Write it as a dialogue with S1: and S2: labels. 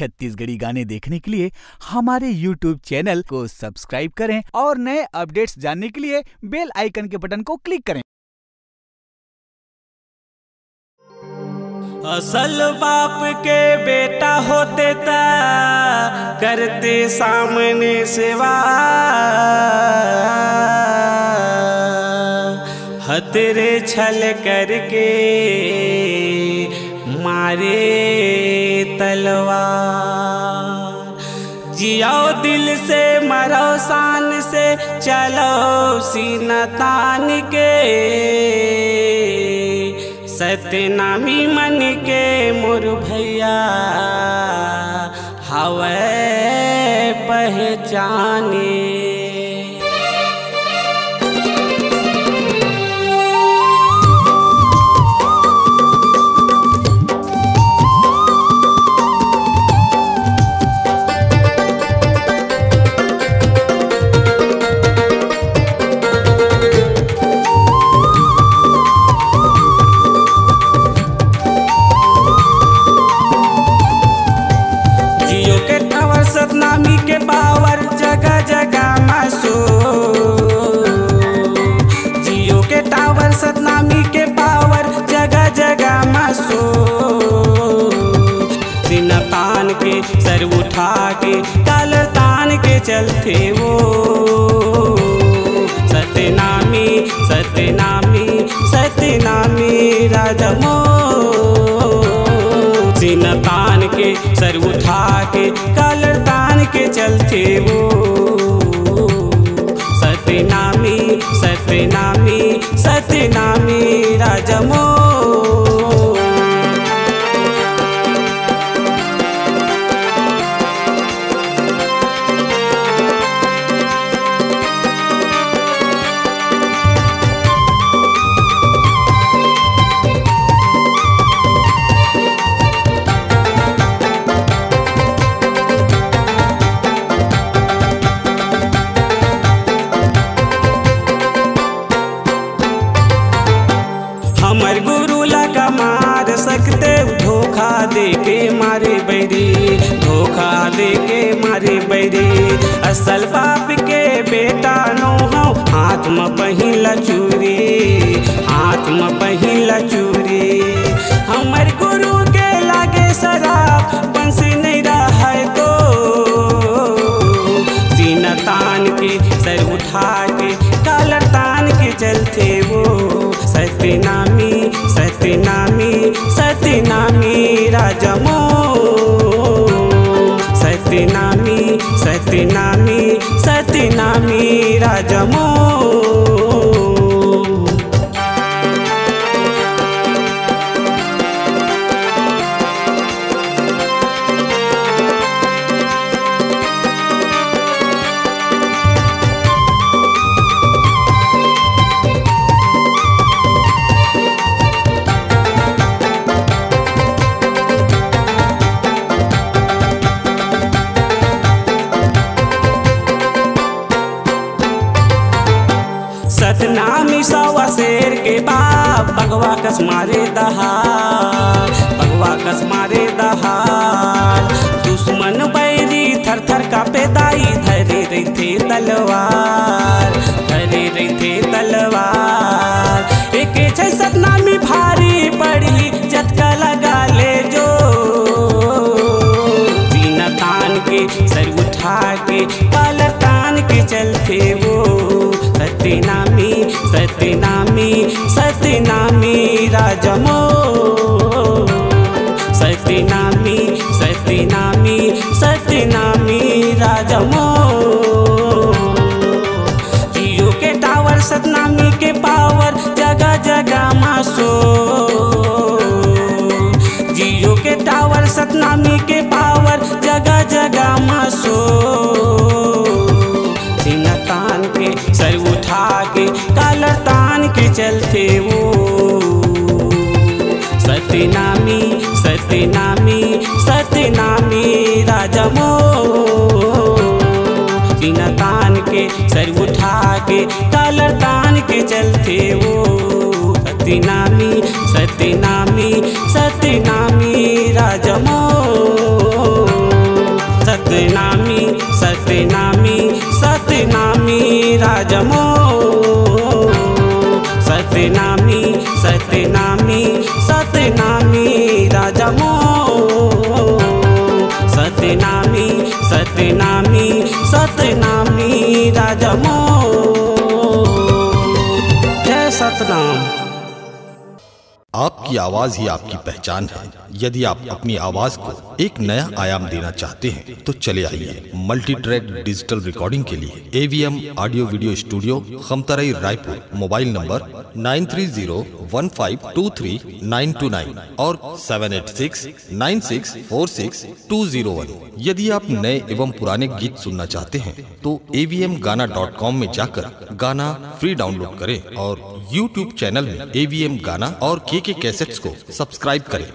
S1: छत्तीसगढ़ी गाने देखने के लिए हमारे YouTube चैनल को सब्सक्राइब करें और नए अपडेट्स जानने के लिए बेल आइकन के बटन को क्लिक करें।
S2: असल बाप के बेटा होते ता करते सामने सेवा। हतरे छल करके मारे तलवार। जियाओ दिल से, मरो शान से, चलो सीना तान के। सतनामी मन के मोर भैया, हवे पहचाने। जियो के टावर के पावर तान के सर उठा के कालर तान के चलते वो। सतनामी सतनामी सतनामी राजमो सीन तान के सर उठा के कालर तान के चलते वो। सतनामी दे के मारे बैरी, धोखा दे के मारे बैरी। असल बाप के बेटा नो हो, हाथ में पहिला चूरी, हाथ में पहिला चूरी। हमर गुरु के लागे शराब, बंसी नहीं रहा तो। सीना तान के सर उठा के कालर तान के चलते वो। सतनामी सतनामी सतनामी राजमो सतनामी सतनामी। सतनामी सवा शेर के बाप भगवा कस मारे दहा भगवा कस मारे सतनामी सतनामी राजमो सतनामी सतनामी सतनामी राजमो जियो के टावर सतनामी के पावर जगह जगह मासो। जियो के टावर सतनामी के पावर जगह जगह मासो। सर उठा के कालर तान के चलते वो। सतनामी सतनामी सतनामी राजमो सीना तान के सर उठा के कालर तान के चलते वो। सतनामी
S3: आपकी आवाज़ ही आपकी पहचान है। यदि आप अपनी आवाज़ को एक नया आयाम देना चाहते हैं तो चले आइए मल्टी ट्रैक डिजिटल रिकॉर्डिंग के लिए AVM audio video studio Khamtarai Raipur, mobile number nine three zero one five two three nine two nine और seven eight six nine six four six two zero one. यदि आप नए एवं पुराने गीत सुनना चाहते हैं तो एवीएम गाना डॉट कॉम में जाकर गाना फ्री डाउनलोड करें और यूट्यूब चैनल में एवीएम गाना और के के कैसेट्स को सब्सक्राइब करें।